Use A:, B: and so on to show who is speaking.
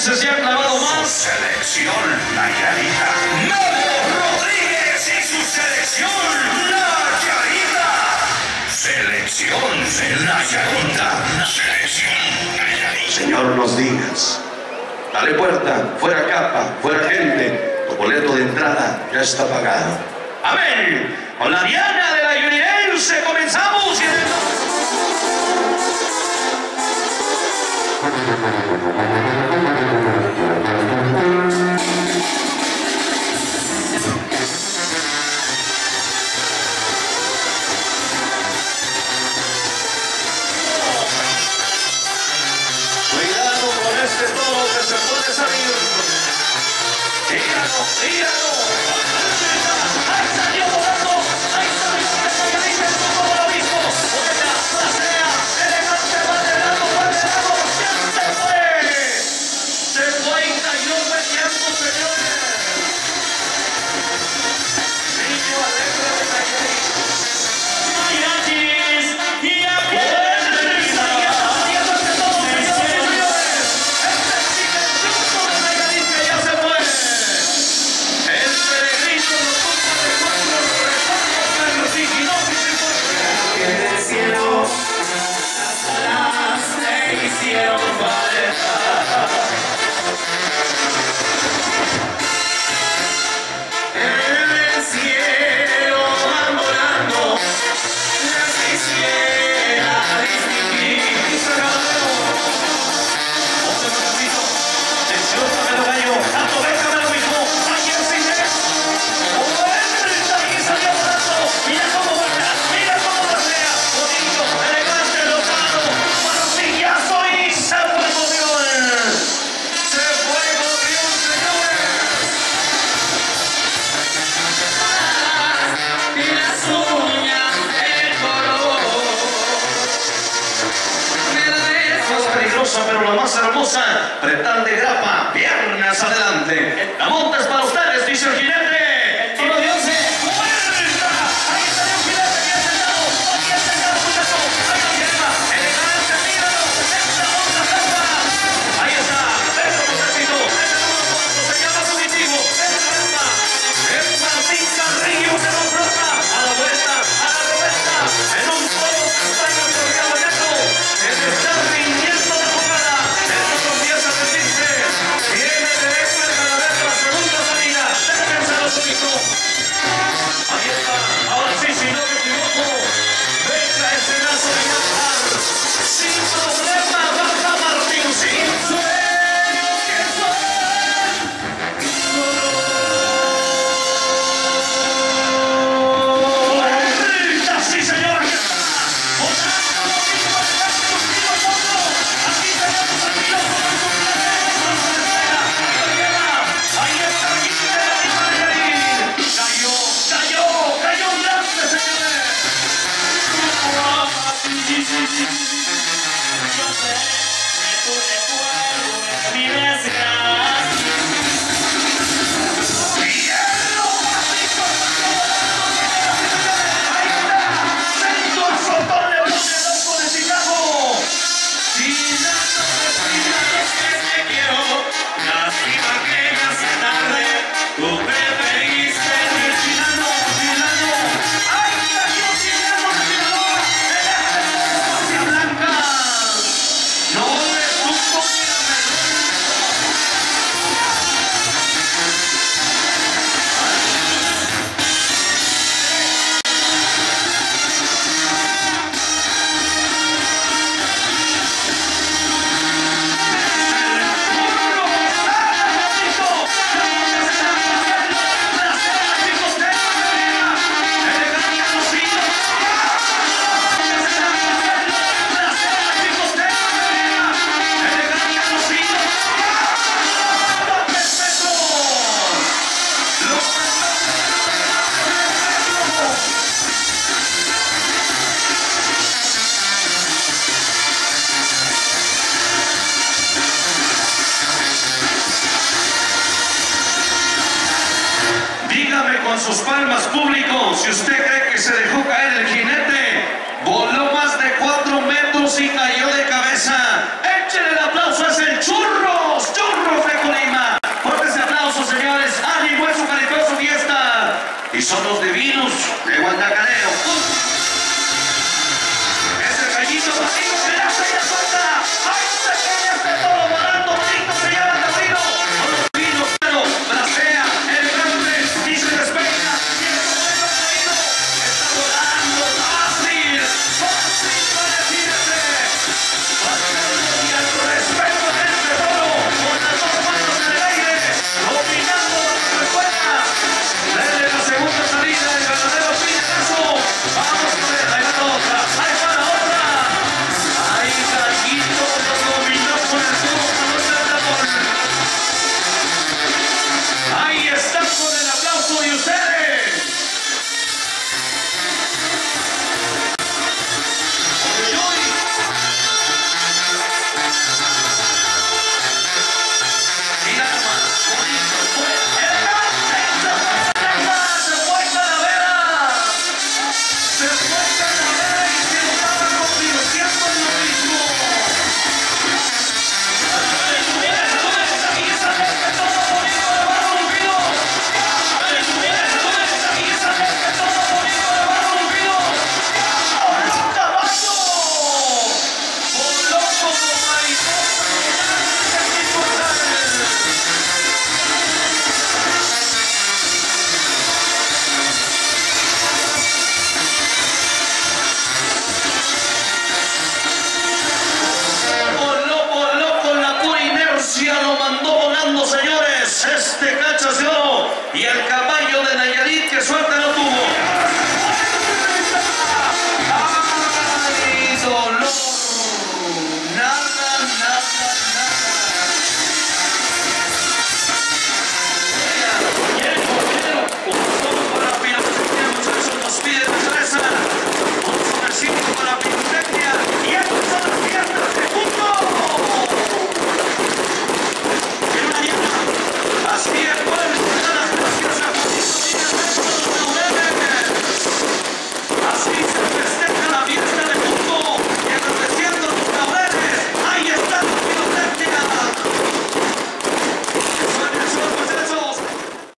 A: Se ha clavado más.
B: Su selección Nayarita. Mario Rodríguez y su selección la Nayarita. Selección la Nayarita. Selección la Nayarita.
A: Señor, nos digas. Dale puerta, fuera capa, fuera gente. Tu boleto de entrada ya está pagado. Amén. Con la Diana de la Unirense comenzamos. Tira, pero la más hermosa, pretal grapa, piernas adelante. La monta es para sus palmas, público. Si usted cree que se dejó caer el jinete, voló más de cuatro metros y cayó de cabeza. Échale el aplauso, es el Churros, Churros de Colima. Fuertes aplauso, señores. Ánimo, es su fiesta. Y son los divinos de Guantacaneo.